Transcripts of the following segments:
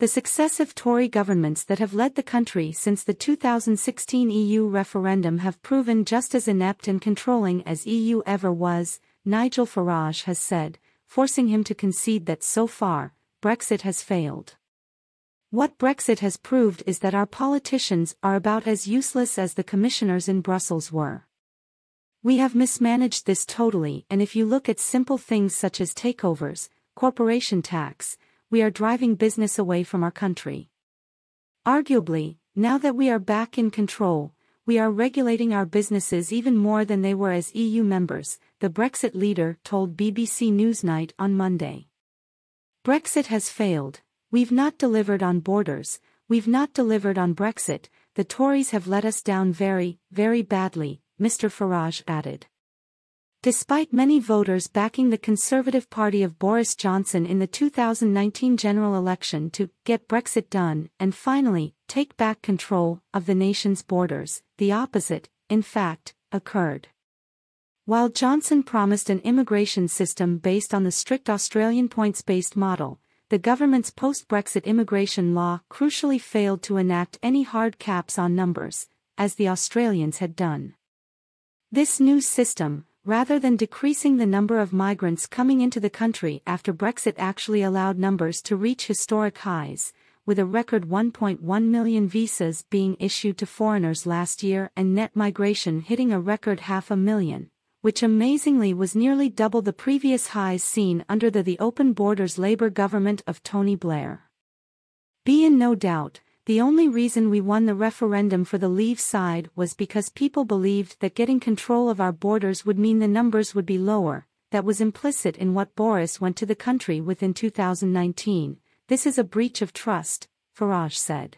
The successive Tory governments that have led the country since the 2016 EU referendum have proven just as inept and controlling as EU ever was, Nigel Farage has said, forcing him to concede that so far, Brexit has failed. What Brexit has proved is that our politicians are about as useless as the commissioners in Brussels were. We have mismanaged this totally and if you look at simple things such as takeovers, corporation tax, we are driving business away from our country. Arguably, now that we are back in control, we are regulating our businesses even more than they were as EU members, the Brexit leader told BBC Newsnight on Monday. Brexit has failed, We've not delivered on borders, we've not delivered on Brexit, the Tories have let us down very, very badly, Mr Farage added. Despite many voters backing the Conservative Party of Boris Johnson in the 2019 general election to get Brexit done and finally take back control of the nation's borders, the opposite, in fact, occurred. While Johnson promised an immigration system based on the strict Australian points-based model, the government's post-Brexit immigration law crucially failed to enact any hard caps on numbers, as the Australians had done. This new system, rather than decreasing the number of migrants coming into the country after Brexit actually allowed numbers to reach historic highs, with a record 1.1 million visas being issued to foreigners last year and net migration hitting a record half a million, which amazingly was nearly double the previous highs seen under the, the open borders Labour government of Tony Blair. Be in no doubt, the only reason we won the referendum for the Leave side was because people believed that getting control of our borders would mean the numbers would be lower, that was implicit in what Boris went to the country with in 2019, this is a breach of trust, Farage said.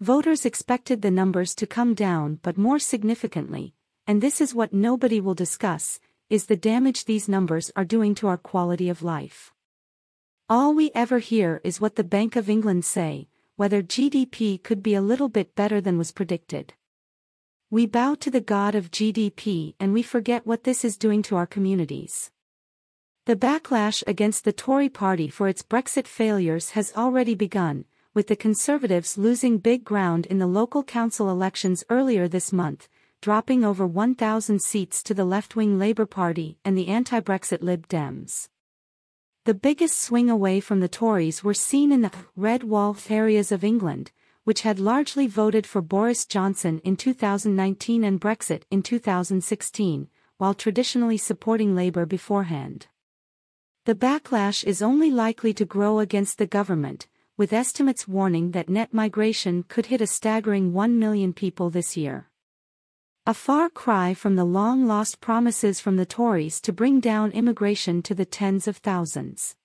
Voters expected the numbers to come down but more significantly, and this is what nobody will discuss, is the damage these numbers are doing to our quality of life. All we ever hear is what the Bank of England say, whether GDP could be a little bit better than was predicted. We bow to the god of GDP and we forget what this is doing to our communities. The backlash against the Tory party for its Brexit failures has already begun, with the Conservatives losing big ground in the local council elections earlier this month, dropping over 1,000 seats to the left-wing Labour Party and the anti-Brexit Lib Dems. The biggest swing away from the Tories were seen in the red wall areas of England, which had largely voted for Boris Johnson in 2019 and Brexit in 2016, while traditionally supporting Labour beforehand. The backlash is only likely to grow against the government, with estimates warning that net migration could hit a staggering 1 million people this year. A far cry from the long-lost promises from the Tories to bring down immigration to the tens of thousands.